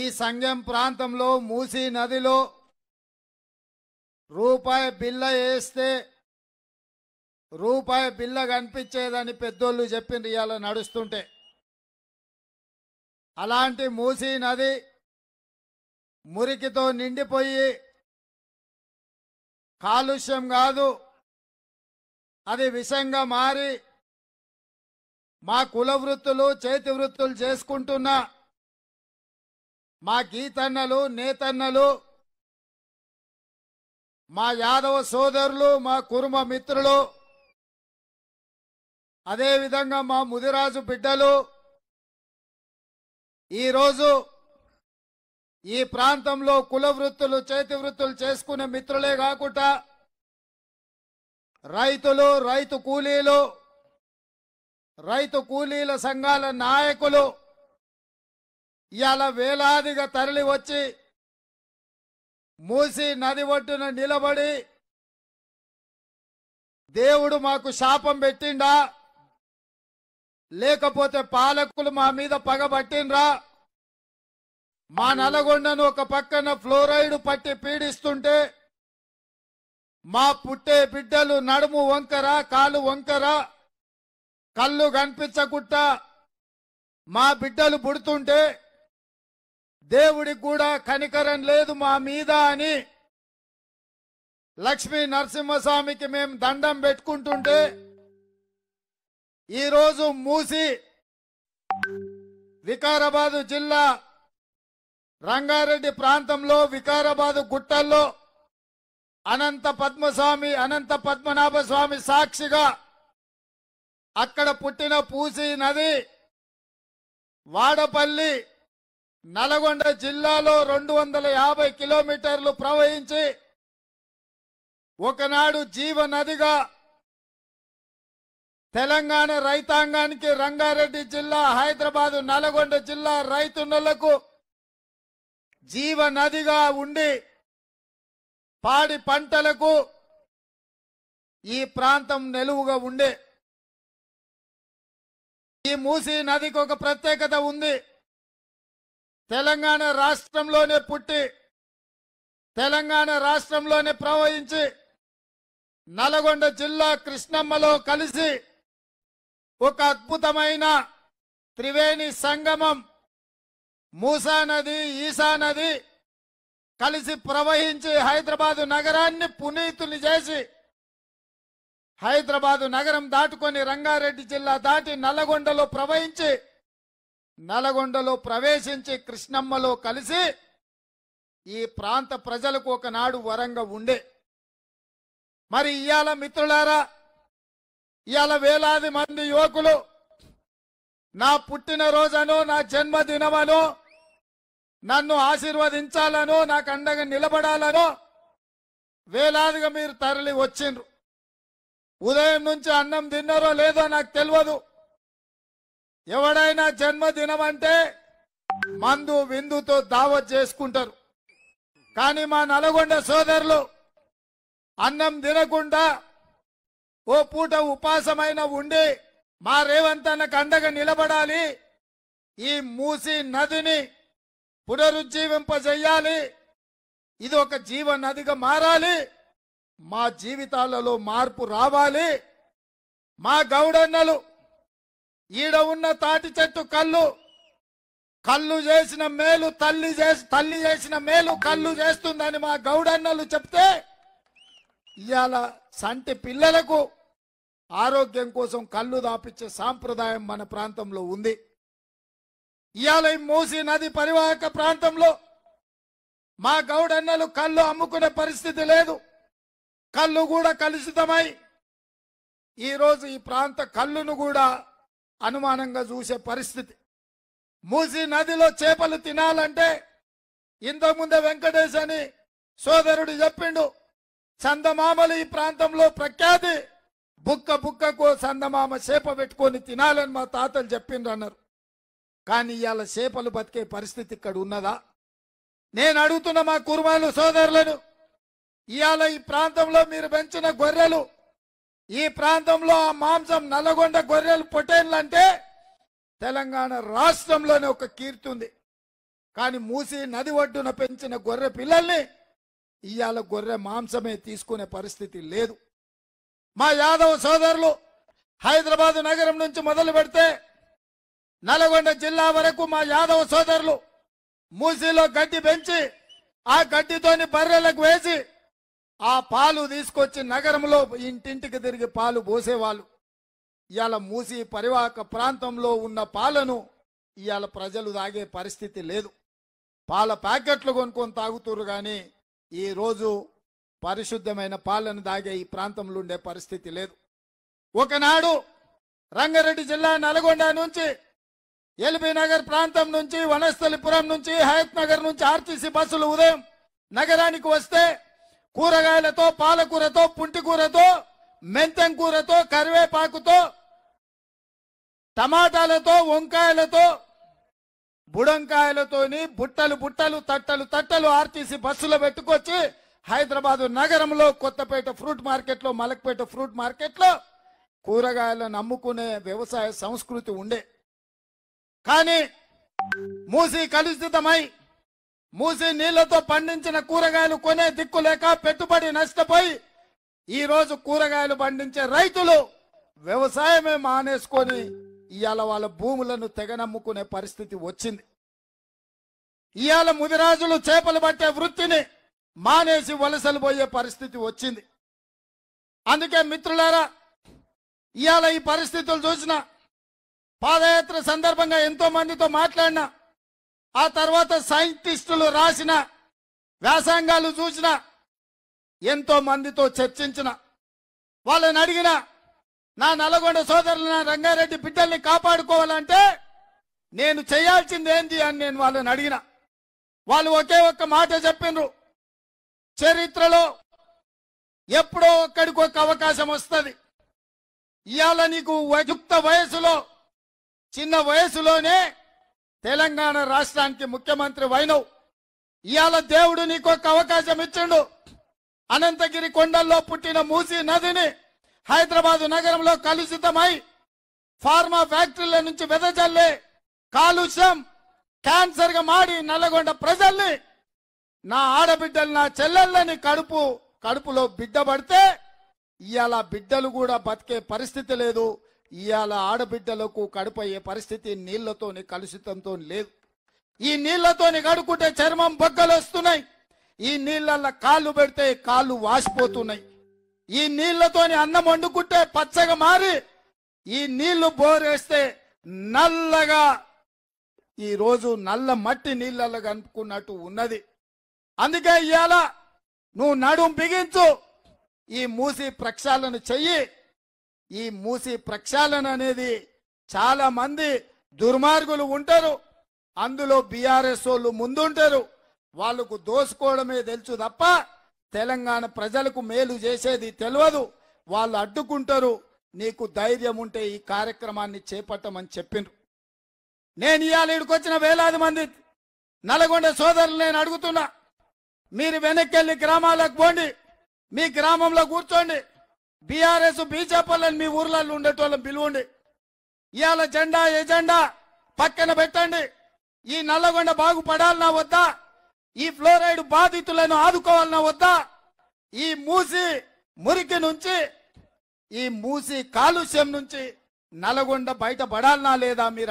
ఈ సంఘం ప్రాంతంలో మూసీ నదిలో రూపాయి బిల్ల వేస్తే రూపాయి బిల్ల కనిపించేదని పెద్దోళ్ళు చెప్పిండ్రు ఇవాళ నడుస్తుంటే. అలాంటి మూసీ నది మురికితో నిండిపోయి కాలుష్యం కాదు అది విషంగా మారి మా కుల వృత్తులు చేతి వృత్తులు చేసుకుంటున్న. మా గీతన్నలు నేతన్నలు మా యాదవ సోదరులు మా కురుమ మిత్రులు అదేవిధంగా మా ముదిరాజు బిడ్డలు ఈరోజు ఈ ప్రాంతంలో కుల వృత్తులు చేతి వృత్తులు చేసుకునే మిత్రులే కాకుండా రైతులు రైతు కూలీలు రైతు కూలీల సంఘాల నాయకులు ఇవాళ వేలాదిగా తరలి వచ్చి మూసి నది ఒడ్డున నిలబడి దేవుడు మాకు శాపం పెట్టిండా? లేకపోతే పాలకులు మా మీద పగబట్టిండ్రా మా నలగొండను ఒక పక్కన ఫ్లోరైడ్ పట్టి పీడిస్తుంటే మా పుట్టే బిడ్డలు నడుము వంకర కాలు వంకర కళ్ళు కనిపించకుండా మా బిడ్డలు పుడుతుంటే దేవుడికి కూడా కనికరం లేదు మా మీద అని. లక్ష్మీ నరసింహస్వామికి మేము దండం పెట్టుకుంటుంటే ఈరోజు మూసి వికారాబాదు జిల్లా రంగారెడ్డి ప్రాంతంలో వికారాబాదు గుట్టల్లో అనంత పద్మస్వామి అనంత పద్మనాభ స్వామి సాక్షిగా అక్కడ పుట్టిన పూసి నది వాడపల్లి నల్గొండ జిల్లాలో రెండు వందల యాభై కిలోమీటర్లు ప్రవహించి ఒకనాడు జీవ నదిగా తెలంగాణ రైతాంగానికి రంగారెడ్డి జిల్లా హైదరాబాద్ నల్గొండ జిల్లా రైతున్నలకు జీవ నదిగా ఉండి పాడి పంటలకు ఈ ప్రాంతం నిలువుగా ఉండే. ఈ మూసీ నదికి ఒక ప్రత్యేకత ఉంది. తెలంగాణ రాష్ట్రంలోనే పుట్టి తెలంగాణ రాష్ట్రంలోనే ప్రవహించి నల్గొండ జిల్లా కృష్ణమ్మలో కలిసి ఒక అద్భుతమైన త్రివేణి సంగమం మూసా నది ఈసా నది కలిసి ప్రవహించి హైదరాబాదు నగరాన్ని పునీతుని చేసి హైదరాబాదు నగరం దాటుకొని రంగారెడ్డి జిల్లా దాటి నల్లగొండలో ప్రవహించి నల్గొండలో ప్రవేశించి కృష్ణమ్మలో కలిసి ఈ ప్రాంత ప్రజలకు ఒకనాడు వరంగా ఉండే. మరి ఇవాళ మిత్రులారా ఇవాళ వేలాది మంది యువకులు నా పుట్టినరోజను నా జన్మదినమను నన్ను ఆశీర్వదించాలనో నాకు అండగా నిలబడాలనో వేలాదిగా మీరు తరలి వచ్చిండ్రు. ఉదయం నుంచి అన్నం తిన్నారో లేదో నాకు తెలియదు. ఎవడైనా జన్మదినం అంటే మందు విందుతో దావత్ చేసుకుంటారు. కానీ మా నల్గొండ సోదరులు అన్నం తినకుండా ఓ పూట ఉపాసమైన ఉండి మా రేవంత్ అన్నకు అండగా నిలబడాలి. ఈ మూసి నదిని పునరుజ్జీవింపజేయాలి. ఇది ఒక జీవ నదిగా మారాలి. మా జీవితాలలో మార్పు రావాలి. మా గౌడన్నలు ఈడ ఉన్న తాటి చెట్టు కళ్ళు కళ్ళు చేసిన మేలు తల్లి చేసి తల్లి చేసిన మేలు కళ్ళు చేస్తుందని మా గౌడన్నలు చెప్తే ఇవాళ సంటి పిల్లలకు ఆరోగ్యం కోసం కళ్ళు దాపించే సాంప్రదాయం మన ప్రాంతంలో ఉంది. ఇవాళ ఈ మూసి నది పరివాహక ప్రాంతంలో మా గౌడన్నలు కళ్ళు అమ్ముకునే పరిస్థితి లేదు. కళ్ళు కూడా కలుషితమై ఈరోజు ఈ ప్రాంత కళ్ళును కూడా అనుమానంగా చూసే పరిస్థితి. మూసి నదిలో చేపలు తినాలంటే ఇంతకుముందే వెంకటేశ్ అని సోదరుడు చెప్పిండు. చందమామలు ఈ ప్రాంతంలో ప్రఖ్యాతి. బుక్క బుక్కకు చందమామ చేప పెట్టుకొని తినాలని మా తాతలు చెప్పిండ్రు అన్నారు. కానీ ఇవాళ చేపలు బతికే పరిస్థితి ఇక్కడ ఉన్నదా? నేను అడుగుతున్న మా కుర్మాలు సోదరులను ఇవాళ ఈ ప్రాంతంలో మీరు పెంచిన గొర్రెలు ఈ ప్రాంతంలో ఆ మాంసం నల్లగొండ గొర్రెలు పొటేన్లు అంటే తెలంగాణ రాష్ట్రంలోనే ఒక కీర్తి ఉంది. కానీ మూసి నది ఒడ్డున పెంచిన గొర్రె పిల్లల్ని ఇవాళ గొర్రె మాంసమే తీసుకునే పరిస్థితి లేదు. మా యాదవ్ సోదరులు హైదరాబాద్ నగరం నుంచి మొదలు పెడితే నల్గొండ జిల్లా వరకు మా యాదవ సోదరులు మూసీలో గడ్డి పెంచి ఆ గడ్డితోని బర్రెలకు వేసి ఆ పాలు తీసుకొచ్చి నగరంలో ఇంటింటికి తిరిగి పాలు పోసేవాళ్ళు. ఇవాళ మూసి పరివాహక ప్రాంతంలో ఉన్న పాలను ఇవాళ ప్రజలు తాగే పరిస్థితి లేదు. పాల ప్యాకెట్లు కొనుక్కొని తాగుతురు కానీ ఈ రోజు పరిశుద్ధమైన పాలను తాగే ఈ ప్రాంతంలో ఉండే పరిస్థితి లేదు. ఒకనాడు రంగారెడ్డి జిల్లా నల్గొండ నుంచి ఎల్బీ నగర్ ప్రాంతం నుంచి వనస్థలిపురం నుంచి హయత్ నగర్ నుంచి ఆర్టీసీ బస్సులు ఉదయం నగరానికి వస్తే కూరగాయలతో పాలకూరతో పుంటికూరతో మెంతం కూరతో కరివేపాకుతో టమాటాలతో వంకాయలతో బుడంకాయలతోని బుట్టలు బుట్టలు తట్టలు తట్టలు ఆర్టీసీ బస్సులో పెట్టుకొచ్చి హైదరాబాద్ నగరంలో కొత్తపేట ఫ్రూట్ మార్కెట్లో మలక్పేట ఫ్రూట్ మార్కెట్లో కూరగాయలను అమ్ముకునే వ్యవసాయ సంస్కృతి ఉండే. కానీ మూసి కలుషితమై మూసి నీళ్ళతో పండించిన కూరగాయలు కొనే దిక్కు లేక పెట్టుబడి నష్టపోయి ఈ రోజు కూరగాయలు పండించే రైతులు వ్యవసాయమే మానేసుకొని ఇవాళ వాళ్ళ భూములను తెగనమ్ముకునే పరిస్థితి వచ్చింది. ఇవాళ ముదిరాజులు చేపలు పట్టే వృత్తిని మానేసి వలసలు పోయే పరిస్థితి వచ్చింది. అందుకే మిత్రులారా ఇవాళ ఈ పరిస్థితులు చూసిన పాదయాత్ర సందర్భంగా ఎంతో మందితో మాట్లాడినా ఆ తర్వాత సైంటిస్టులు రాసిన వ్యాసంగాలు చూసిన ఎంతో మందితో చర్చించిన వాళ్ళని అడిగిన నా నల్గొండ సోదరులు నా రంగారెడ్డి బిడ్డల్ని కాపాడుకోవాలంటే నేను చేయాల్సింది ఏంటి అని నేను వాళ్ళని అడిగిన. వాళ్ళు ఒకే ఒక్క మాట చెప్పిండ్రు చరిత్రలో ఎప్పుడో ఒక్కడికి ఒక అవకాశం వస్తుంది. ఇవాళ నీకు యుక్త వయసులో చిన్న వయసులోనే తెలంగాణ రాష్ట్రానికి ముఖ్యమంత్రి వైనవ్ ఇవాళ దేవుడు నీకు ఒక అవకాశం ఇచ్చిండు. అనంతగిరి కొండల్లో పుట్టిన మూసీ నదిని హైదరాబాదు నగరంలో కలుషితమై ఫార్మా ఫ్యాక్టరీల నుంచి వెదజల్లే కాలుష్యం క్యాన్సర్గా మాడి నల్లగొండ ప్రజల్ని నా ఆడబిడ్డలు నా చెల్లెళ్ళని కడుపు కడుపులో బిడ్డ పడితే ఇవాళ బిడ్డలు కూడా బతికే పరిస్థితి లేదు. ఇవాళ ఆడబిడ్డలకు కడుపు అయ్యే పరిస్థితి నీళ్ళతోని కలుషితంతో లేదు. ఈ నీళ్ళతోని కడుక్కుంటే చర్మం బొగ్గలు వస్తున్నాయి ఈ నీళ్ళల్లో కాళ్ళు పెడితే కాళ్ళు వాసిపోతున్నాయి. ఈ నీళ్ళతోని అన్నం వండుకుంటే పచ్చగా మారి ఈ నీళ్ళు బోరేస్తే నల్లగా ఈ రోజు నల్ల మట్టి నీళ్ళల్లో కనుక్కున్నట్టు ఉన్నది. అందుకే ఇవాళ నువ్వు నడుం బిగించు ఈ మూసి ప్రక్షాళన చెయ్యి. ఈ మూసి ప్రక్షాళన అనేది చాలా మంది దుర్మార్గులు ఉంటారు. అందులో బీఆర్ఎస్ వాళ్ళు ముందుంటారు. వాళ్ళకు దోసుకోవడమే తెలుసు తప్ప తెలంగాణ ప్రజలకు మేలు చేసేది తెలియదు వాళ్ళు అడ్డుకుంటారు. నీకు ధైర్యం ఉంటే ఈ కార్యక్రమాన్ని చేపట్టమని చెప్పిండ్రు నేను ఇవాళ ఇక్కడికి వచ్చిన వేలాది మంది నల్గొండ సోదరులు నేను అడుగుతున్నా. మీరు వెనక్కి గ్రామాలకు పోండి. మీ గ్రామంలో కూర్చోండి. బీఆర్ఎస్ బీజేపీలను మీ ఊర్లలో ఉండేటోళ్ళని పిలువండి. ఇవాళ జెండా ఎజెండా పక్కన పెట్టండి. ఈ నల్లగొండ బాగుపడాలన్నా వద్దా? ఈ ఫ్లోరైడ్ బాధితులను ఆదుకోవాలన్నా వద్దా? ఈ మూసి మురికి నుంచి ఈ మూసి కాలుష్యం నుంచి నల్గొండ బయటపడాలనా లేదా మీరు